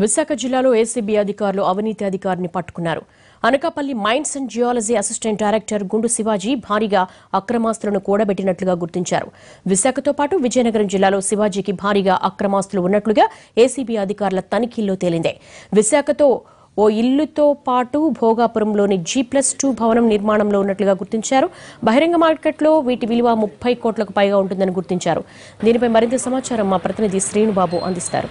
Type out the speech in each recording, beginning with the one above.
విశాఖ జిల్లాలో ఏసీబీ అధికారులు అవినీతి అధికారిని పట్టుకున్నారు. Anakapalli mines and geology assistant director Gundu Shivaji భారీగా అక్రమాస్తులను కూడబెట్టినట్లుగా గుర్తించారు. విశాఖతో పాటు విజయనగరం జిల్లాలో శివాజీకి భారీగా అక్రమాస్తులు ఉన్నట్లుగా ఏసీబీ అధికారుల తనిఖీల్లో తేలింది. విశాఖతో ఓ ఇల్లుతో పాటు భోగాపురంలోని జీ ప్లస్ టూ భవనం నిర్మాణంలో ఉన్నట్లుగా గుర్తించారు. బహిరంగ మార్కెట్లో వీటి విలువ ముప్పై కోట్లకు పైగా ఉంటుందని గుర్తించారు. దీనిపై మరింత సమాచారం మా ప్రతినిధి శ్రీనుబాబు అందిస్తారు.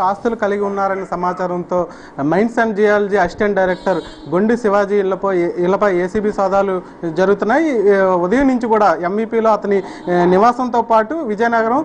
ఆస్తులు కలిగి ఉన్నారనే సమాచారంతో mines and geology assistant director Gondi Shivaji ఇళ్ళపై ఇళ్ళపై ఏసీబీ సోదాలు జరుగుతున్నాయి. ఉదయం నుంచి కూడా ఎంఈపీలో అతని నివాసంతో పాటు విజయనగరం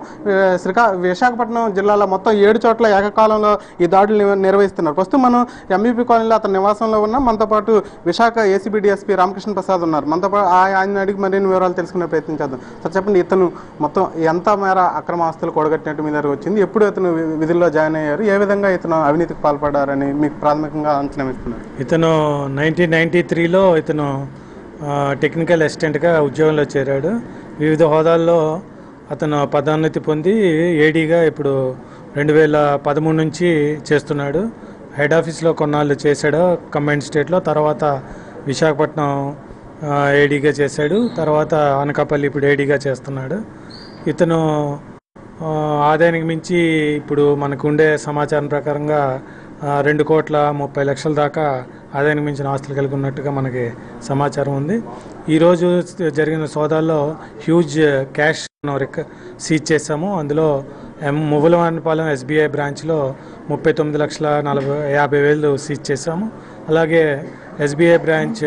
శ్రీకా విశాఖపట్నం జిల్లాలో మొత్తం ఏడు చోట్ల ఏకకాలంలో ఈ దాడులు నిర్వహిస్తున్నారు. ప్రస్తుతం మనం ఎంఈపీ కాలనీలో అతని నివాసంలో ఉన్నాం. మనతో పాటు విశాఖ ఏసీబీ డిఎస్పీ రామకృష్ణ ప్రసాద్ ఉన్నారు. మనతో పాటు ఆ- ఆయన అడిగి మరిన్ని వివరాలు తెలుసుకునే ప్రయత్నం చేద్దాం. సార్ చెప్పండి ఇతను మొత్తం ఎంత మేర అక్రమ ఆస్తులు కూడగట్టినట్టు మీ దగ్గర వచ్చింది? ఎప్పుడు అతను విధుల్లో జాయిన్ అయ్యారు? ఏ విధంగా ఇతను అవినీతికి పాల్పడ్డారని మీకు ప్రాథమికంగా అంచనా ఇస్తున్నారు ఇతను నైన్టీన్ నైన్టీ త్రీలో ఇతను టెక్నికల్ అసిస్టెంట్గా ఉద్యోగంలో చేరాడు. వివిధ హోదాల్లో అతను పదోన్నతి పొంది ఏడీగా ఇప్పుడు రెండు వేల పదమూడు నుంచి చేస్తున్నాడు. హెడ్ ఆఫీస్లో కొన్నాళ్ళు చేశాడు. కంబైన్డ్ స్టేట్లో తర్వాత విశాఖపట్నం ఏడీగా చేశాడు. తర్వాత అనకాపల్లి ఇప్పుడు ఏడీగా చేస్తున్నాడు. ఇతను ఆదాయానికి మించి ఇప్పుడు మనకు ఉండే సమాచారం ప్రకారంగా రెండు కోట్ల ముప్పై లక్షల దాకా ఆదాయానికి మించిన ఆస్తులు కలిగి ఉన్నట్టుగా మనకి సమాచారం ఉంది. ఈరోజు జరిగిన సోదాల్లో హ్యూజ్ క్యాష్ రిక సీజ్ చేశాము. అందులో ఎం మువ్వలవానిపాలెం ఎస్బీఐ బ్రాంచ్లో ముప్పై తొమ్మిది లక్షల నలభై యాభై వేలు సీజ్ చేశాము. అలాగే ఎస్బీఐ బ్రాంచ్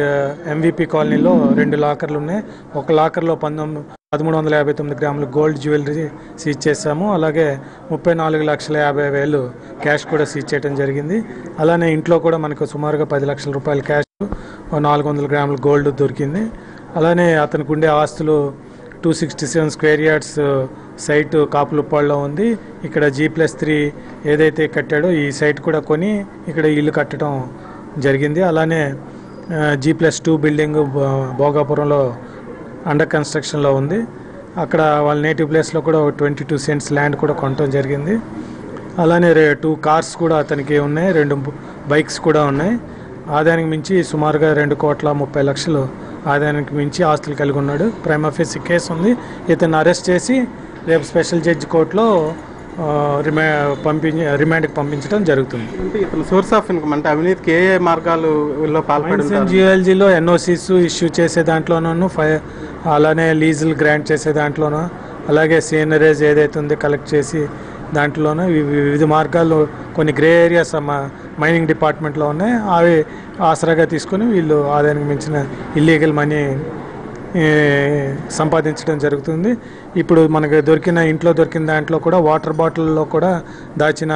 ఎంవిపి కాలనీలో రెండు లాకర్లు ఉన్నాయి. ఒక లాకర్లో పంతొమ్మిది పదమూడు వందల యాభై తొమ్మిది గ్రాములు గోల్డ్ జ్యువెలరీ సీజ్ చేశాము. అలాగే ముప్పై నాలుగు లక్షల యాభై వేలు క్యాష్ కూడా సీజ్ చేయడం జరిగింది. అలానే ఇంట్లో కూడా మనకు సుమారుగా పది లక్షల రూపాయల క్యాష్ నాలుగు వందల గ్రాముల గోల్డ్ దొరికింది. అలానే అతనికి ఉండే ఆస్తులు two sixty seven square yards site కాపులుప్పాల్లో ఉంది. ఇక్కడ జీ ప్లస్ త్రీ ఏదైతే కట్టాడో ఈ సైట్ కూడా కొని ఇక్కడ ఇల్లు కట్టడం జరిగింది. అలానే జీ ప్లస్ టూ బిల్డింగ్ భోగాపురంలో అండర్ కన్స్ట్రక్షన్లో ఉంది. అక్కడ వాళ్ళ నేటివ్ ప్లేస్లో కూడా ఒక ట్వంటీ టూ సెంట్స్ ల్యాండ్ కూడా కొనటం జరిగింది. అలానే రే టూ కార్స్ కూడా అతనికి ఉన్నాయి. రెండు బైక్స్ కూడా ఉన్నాయి. ఆదాయానికి మించి సుమారుగా రెండు కోట్ల ముప్పై లక్షలు ఆదాయానికి మించి ఆస్తులు కలిగి ఉన్నాడు. ప్రైమ్ ఆఫీస్ కేసు ఉంది. ఇతను అరెస్ట్ చేసి రేపు స్పెషల్ జడ్జి కోర్టులో రిమా పంపించి రిమాండ్కి పంపించడం జరుగుతుంది. అంటే ఇతను సోర్స్ ఆఫ్ ఇన్కమ్ అంటే అవినీతికి ఏ ఏ మార్గాలలో పాల్పడి జియోలజీలో ఎన్ఓసీస్ ఇష్యూ చేసే దాంట్లోనూ ఫై అలానే లీజులు గ్రాంట్ చేసే దాంట్లోనూ అలాగే సీనరేజ్ ఏదైతే ఉందో కలెక్ట్ చేసి దాంట్లోనూ వివిధ మార్గాలు కొన్ని గ్రే ఏరియాస్ మైనింగ్ డిపార్ట్మెంట్లో ఉన్నాయి. అవి ఆసరాగా తీసుకొని వీళ్ళు ఆదాయానికి మించిన ఇల్లీగల్ మనీ సంపాదించడం జరుగుతుంది. ఇప్పుడు మనకు దొరికిన ఇంట్లో దొరికిన దాంట్లో కూడా వాటర్ బాటిల్లో కూడా దాచిన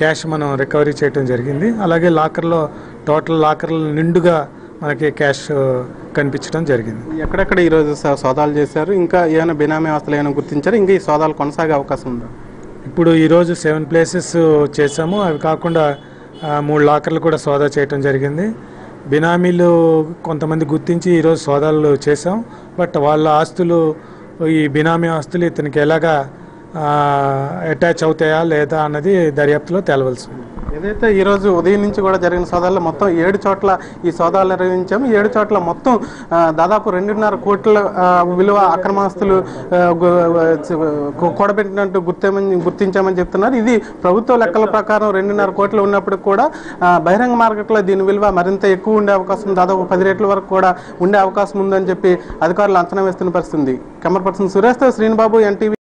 క్యాష్ మనం రికవరీ చేయడం జరిగింది. అలాగే లాకర్లో టోటల్ లాకర్లు నిండుగా మనకి క్యాష్ కనిపించడం జరిగింది. ఎక్కడెక్కడ ఈరోజు సోదాలు చేశారు? ఇంకా ఏమైనా బినామీ ఆస్తులు ఏమైనా గుర్తించారు? ఇంకా ఈ సోదాలు కొనసాగే అవకాశం ఉందా? ఇప్పుడు ఈరోజు సెవెన్ ప్లేసెస్ చేసాము అవి కాకుండా మూడు లాకర్లు కూడా సోదా చేయటం జరిగింది. బినామీలు కొంతమంది గుర్తించి ఈరోజు సోదాలు చేశాం. బట్ వాళ్ళ ఆస్తులు ఈ బినామీ ఆస్తులు ఇతనికి ఎలాగా అటాచ్ అవుతాయా లేదా అన్నది దర్యాప్తులో తేలవలసి ఉంది. ఏదైతే ఈరోజు ఉదయం నుంచి కూడా జరిగిన సోదాల్లో మొత్తం ఏడు చోట్ల ఈ సోదాలు నిర్వహించాము. ఏడు చోట్ల మొత్తం దాదాపు రెండున్నర కోట్ల విలువ అక్రమాస్తులు కూడబెట్టినట్టు గుర్తేమని గుర్తించామని చెప్తున్నారు. ఇది ప్రభుత్వ లెక్కల ప్రకారం రెండున్నర కోట్లు ఉన్నప్పుడు కూడా బహిరంగ మార్కెట్లో దీని విలువ మరింత ఎక్కువ ఉండే అవకాశం దాదాపు పది రేట్ల వరకు కూడా ఉండే అవకాశం ఉందని చెప్పి అధికారులు అంచనా వేస్తున్న పరిస్థితి కెమెరా పర్సన్ సురేష్తో శ్రీనిబాబు ఎన్టీవీ